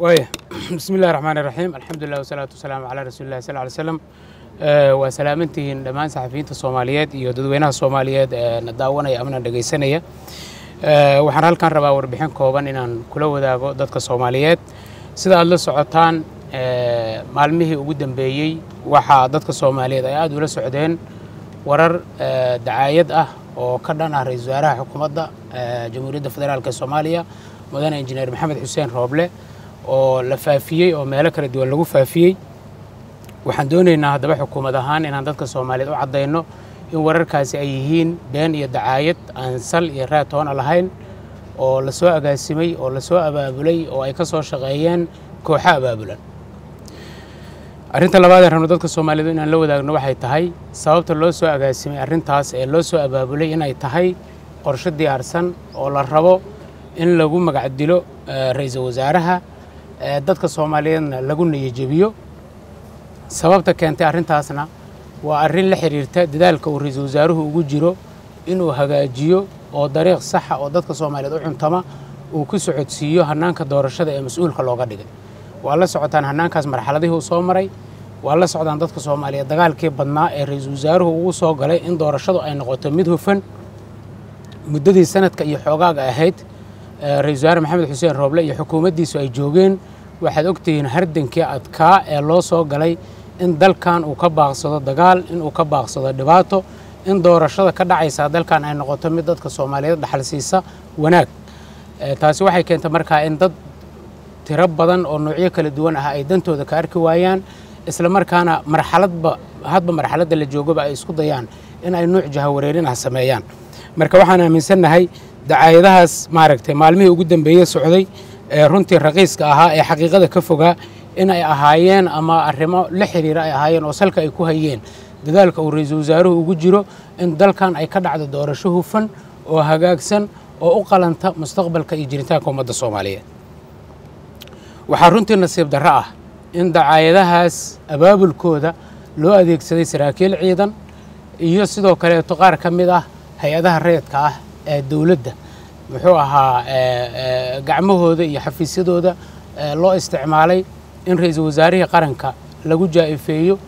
waaya bismi illahi raxmaan iraxiim alxamdulilah wasalaatu wasalaamu calaa rasuulillahi sal ly slam waa salaamantihiin dhammaan saxafiyiinta soomaaliyeed iyo dadweynaha soomaaliyeed ee na daawanaya amana dhegaysanaya waxaan halkan rabaa warbixin kooban inaan kula wadaago dadka soomaaliyeed. Sida aad la socotaan maalmihii ugu dambeeyey waxaa dadka soomaaliyeed ay aad ula socdeen warar dacaayad ah oo ka dhan ah ra'isul wasaaraha xukuumadda jamhuuriyadda federaalk ee soomaaliya mudane injineer maxamed xuseen rooble oo la faafiyey oo meelo kala duwan lagu faafiyey. Waxaan doonaynaa haddaba xukuumad ahaan inaan dadka soomaaliyeed u caddayno in wararkaasi ay yihiin been iyo dacaayad aan sal iyo raad toona lahayn oo la soo agaasimay oo la soo abaabulay oo ay ka soo shaqeeyeen kooxo abaabulan. Arrinta labaad ee rabno dadka soomaaliyeed inaan la wadaagno waxay tahay sababta loo soo agaasimay arrintaas ee loo soo abaabulay inay tahay qorshe diyaarsan oo la rabo in lagu magacdilo ra'iisul wasaaraha dadka soomaaliyeedna lagu niyajebiyo sababta keentay arrintaasna waa arrin la xiriirta dadaalka uu ra'iisul wasaaruhu ugu jiro inuu hagaajiyo oo dariiq saxa oo dadka soomaaliyeed u cuntama uu ku socodsiiyo hannaanka doorashada ee mas'uulka looga dhigay. Waa la socotaan hannaankaas marxaladihii uu soo maray waa la socdaan dadka soomaaliyeed dagaalkii badnaa ee ra'iisul wasaaruhu ugu soo galay in doorashadu ay noqoto mid hufan muddadii sanadka iyo xoogaaga ahayd ra'isul wasaare maxamed xuseen rooble iyo xukuumaddiisu ay joogeen. Waxaad ogtihiin hardankii adkaa ee loo soo galay in dalkan uu ka baaqsado dagaal in uu ka baaqsado dhibaato in doorashada ka dhacaysaa dalkan ay noqoto mid dadka soomaaliyeed dhaxal siisa wanaag. Taasi waxay keentay markaa in dad tiro badan oo noocyo kala duwan ah ay dantooda ka arki waayaan isla markaana marxaladba hadba marxaladda la joogaba ay isku dayaan in ay nuuc jahawareerin ah sameeyaan. Marka waxaan aaminsannahay dacaayadahaas maaragtay maalmihii ugu dambeeye socday ee runtii raqiiska ahaa ee xaqiiqada ka fogaa in ay ahaayeen ama arrimo la xiriira ay ahaayeen oo salka ay ku hayeen. Dadaalka uu ra'iisul wasaaruhu ugu jiro in dalkan ay ka dhacdo doorasho hufan oo hagaagsan oo u qalanta mustaqbalka iyo jiritaanka ummadda soomaaliyeed. Waxaa runtii nasiib darro ah in dacaayadahaas abaabulkooda loo adeegsaday saraakiil ciidan iyo sidoo kaleeto qaar ka mid ah hay'adaha rayidka ah dowladda. Muxuu ahaa gacmahooda iyo xafiisyadooda loo isticmaalay in ra'iisul wasaarihii qaranka lagu jaa'ifeeyo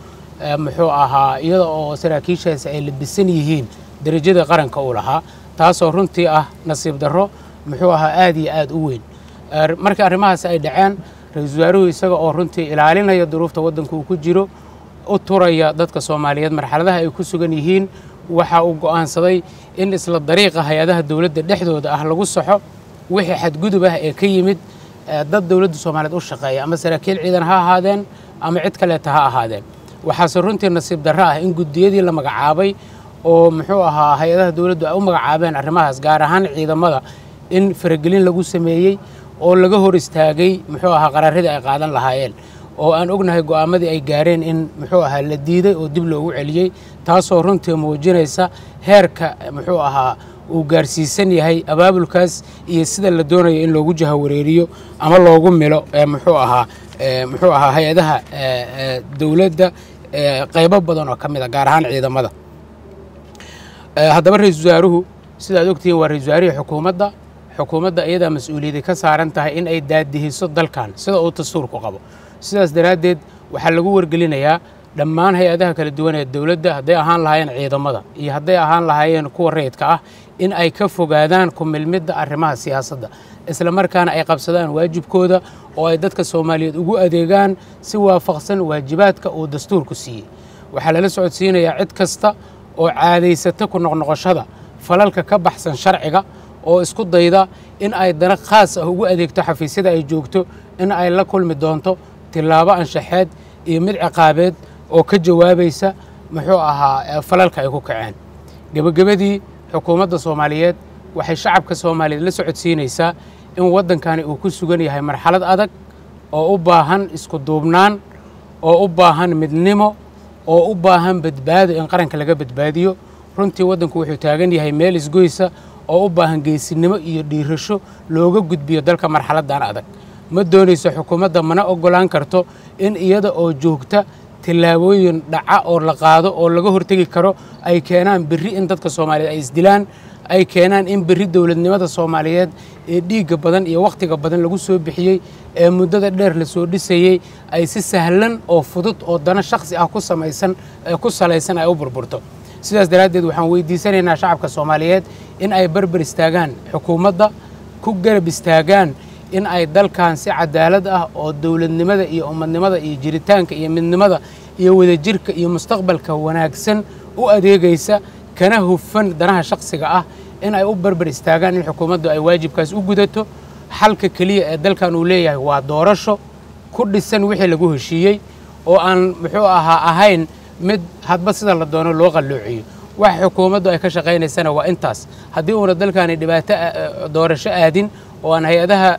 muxuu ahaa iyada oo saraakiishaasi ay labisan yihiin derajada qaranka uu lahaa taasoo runtii ah nasiib darro muxuu ahaa aad iyo aad u weyn. Markii arrimahaas ay dhaceen ra'iisul wasaaruhu isaga oo runtii ilaalinaya duruufta waddanka uu ku jiro u turaya dadka soomaaliyeed marxaladaha ay ku sugan yihiin waxa uu go'aansaday in isla dariiqa hay'adaha dowladda dhexdooda ah lagu saxo wixii xadgudub ah ee ka yimid dad dowladda soomaaliyeed u shaqeeya ama saraakiil ciidan ha ahaadeen ama cid kaleeta ha ahaadeen. Waxaase runtii nasiib darro ah in guddiyadii la magacaabay oo muxuu ahaa hay'adaha dowladdu ay u magacaabeen arrimahaas gaar ahaan ciidamada in faragelin lagu sameeyey oo laga hor istaagay muxuu ahaa qaraaradii ay qaadan lahaayeen oo aan ognahay go'aamadii ay gaareen in muxuu ahaa la diiday oo dib loogu celiyey taasoo runtii muujinaysa heerka muxuu ahaa uu gaarsiisan yahay abaabulkaas iyo sida la doonayo in loogu jahawareeriyo ama loogu milo muxuu ahaa muxuu ahaa hay'adaha dowladda qaybo badan oo ka mid a gaar ahaan ciidamada. Haddaba ra'iisul wasaaruhu sida ad ogtihiin waa ra'isul wasaarihii xukuumadda xukuumadda iyadaa mas'uuliyadday ka saaran tahay in ay daadihiso dalkan sida uu dastuurku qabo sidaas daraaddeed waxaa lagu wargelinayaa dhammaan hay'adaha kala duwan ee dowladda hadday ahaan lahaayeen ciidamada iyo hadday ahaan lahaayeen kuwa rayidka ah in ay ka fogaadaan ku milmidda arrimaha siyaasadda isla markaana ay qabsadaan waajibkooda oo ay dadka soomaaliyeed ugu adeegaan si waafaqsan waajibaadka uu dastuurku siiyey. Waxaa lala socodsiinayaa cid kasta oo caadaysata ku noqnoqoshada falalka ka baxsan sharciga oo isku dayda in ay dana khaas ah ugu adeegto xafiisyada ay joogto in ay la kulmi doonto tillaabo anshaxeed iyo mid ciqaabeed oo ka jawaabaysa muxuu ahaa falalka ay ku kaceen. Gebagabadii xukuumadda soomaaliyeed waxay shacabka soomaaliyeed la socodsiinaysaa in waddankani uu ku sugan yahay marxalad adag oo u baahan isku duubnaan oo u baahan midnimo oo u baahan badbaado in qaranka laga badbaadiyo. Runtii waddanku wuxuu taagan yahay meel isgoysa oo u baahan geesinimo iyo dhiirasho looga gudbiyo dalka marxaladdan adag ma doonayso xukuumadda mana oggolaan karto in iyada oo joogta tillaabooyin dhaca oo la qaado oo laga hortegi karo ay keenaan berri in dadka soomaaliyeed ay isdilaan ay keenaan in berri dowladnimada soomaaliyeed ee dhiigga badan iyo wakhtiga badan lagu soo bixiyey ee muddada dheer la soo dhisayey ay si sahlan oo fudud oo dana shakhsi ah ku samaysan ku salaysan ay u burburto. Sidaas daraaddeed waxaan weydiisanaynaa shacabka soomaaliyeed in ay barbar istaagaan xukuumadda ku garab istaagaan in ay dalkan si cadaalad ah oo dowladnimada iyo ummadnimada iyo jiritaanka iyo midnimada iyo wadajirka iyo mustaqbalka wanaagsan u adeegaysa kana hufan danaha shakhsiga ah in ay u barbar istaagaan in xukuumaddu ay waajibkaas u gudato. Xalka keliya ee dalkan uu leeyahay waa doorasho ku dhisan wixii lagu heshiiyey oo aan muxuu ahaa ahayn mid hadba sida la doono loo qalloociyo wax xukuumaddu ay ka shaqaynaysana waa intaas. Haddii uuna dalkaani dhibaato doorasho aadin oo aan hay'adaha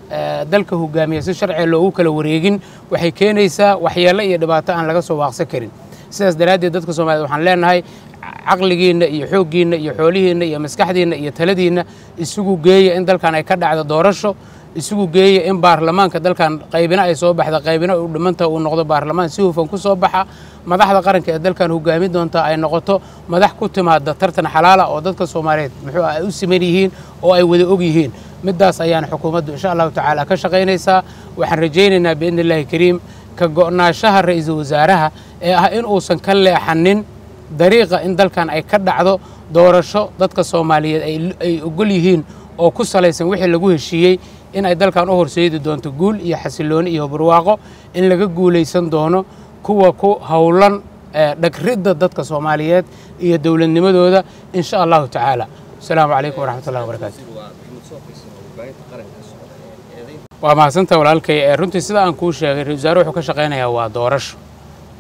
dalka hogaamiya si sharciga loogu kala wareegin waxay keenaysaa waxyeello iyo dhibaato aan laga soo waaqsan karin. Sidaas daraaddeed dadka soomaaliyed waxaan leenahay caqligiinna iyo xooggiinna iyo xoolihiinna iyo maskaxdiinna iyo taladiinna isugu geeya in dalkan ay ka dhacdo doorasho isugu geeya in baarlamaanka dalkan qaybina ay soo baxda qaybina u dhimanta uu noqdo baarlamaan si hufan ku soo baxa madaxda qaranka ee dalkan hogaamin doonta ay noqoto madax ku timaada tartan xalaala oo dadka soomaaliyeed muxuu ay u siman yihiin oo ay wada og yihiin middaas ayaana xukuumaddu insha allahu tacaala ka shaqaynaysaa. Waxaan rajaynaynaa biidni illaahi kariim ka go'naanshaha ra'iisul wasaaraha ee ah in uusan ka leexanin dariiqa in dalkan ay ka dhacdo doorasho dadka soomaaliyeed ay ogol yihiin oo ku salaysan wixii lagu heshiiyey in ay dalkan u horseedi doonto guul iyo xasilooni iyo barwaaqo in laga guulaysan doono kuwa ku howlan dhagridda dadka soomaaliyeed iyo dowladnimadooda insha allahu tacaala. Asalaamu calaykum waraxmat ullahi wabarakaatu waa mahadsanta walaalkay runtii sida aan kuu sheegay ra'isul wasaare wuxuu ka shaqaynayaa waa doorasho.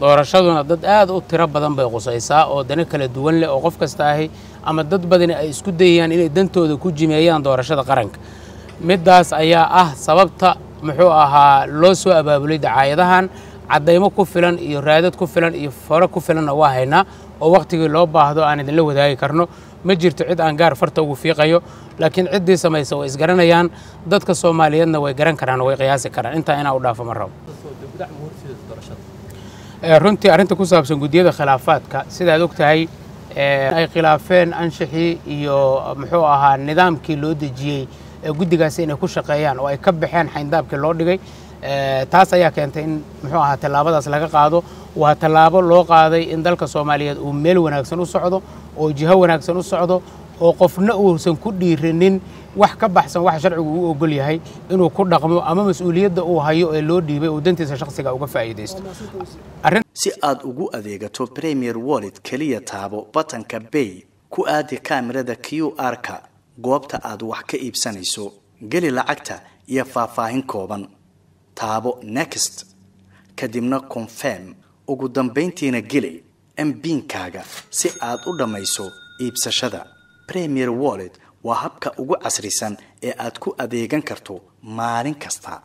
Doorashaduna dad aad u tiro badan bay qusaysaa oo dano kala duwan leh oo qof kasta ahi ama dad badani ay isku dayayaan inay dantooda ku jimeeyaan doorashada qaranka. Middaas ayaa ah sababta muxuu ahaa loo soo abaabulay dacaayadahan caddaymo ku filan iyo raadad ku filan iyo faro ku filanna waa haynaa oo wakhtigii loo baahdo aan idinla wadaagi karno ma jirto cid aan gaar farta ugu fiiqayo laakiin ciddii samaysa way isgaranayaan dadka soomaaliyeedna way garan karaan way qiyaasi karaan. Intaa inaa u dhaafo ma rabo. Runtii arrinta ku saabsan guddiyada khilaafaadka sidaad og tahay ay khilaafeen anshaxii iyo muxuu ahaa nidaamkii loo dejiyey guddigaasi inay ku shaqeeyaan oo ay ka baxeen xayndaabkii loo dhigay taas ayaa keentay in muxuu ahaa tallaabadaas laga qaado. Waa tallaabo loo qaaday in dalka soomaaliyeed uu meel wanaagsan u socdo oo jiho wanaagsan u socdo oo qofna uusan ku dhiiranin wax ka baxsan wax sharcigu uu ogol yahay inuu ku dhaqmo ama mas'uuliyadda uu hayo ee loo dhiibay uu dantiisa shakhsiga uga faa'iidaysto. Si aad ugu adeegato premier wallet keliya taabo batanka bay ku aadi kaamirada q r-ka goobta aad wax ka iibsanayso geli lacagta iyo faahfaahin kooban. Taabo next. Kadibna confirm. Ugu dambayntiina geli mbiinkaaga si aad u dhammayso iibsashada. Premier wallet waa habka ugu casrisan ee aad ku adeegan karto maalin kasta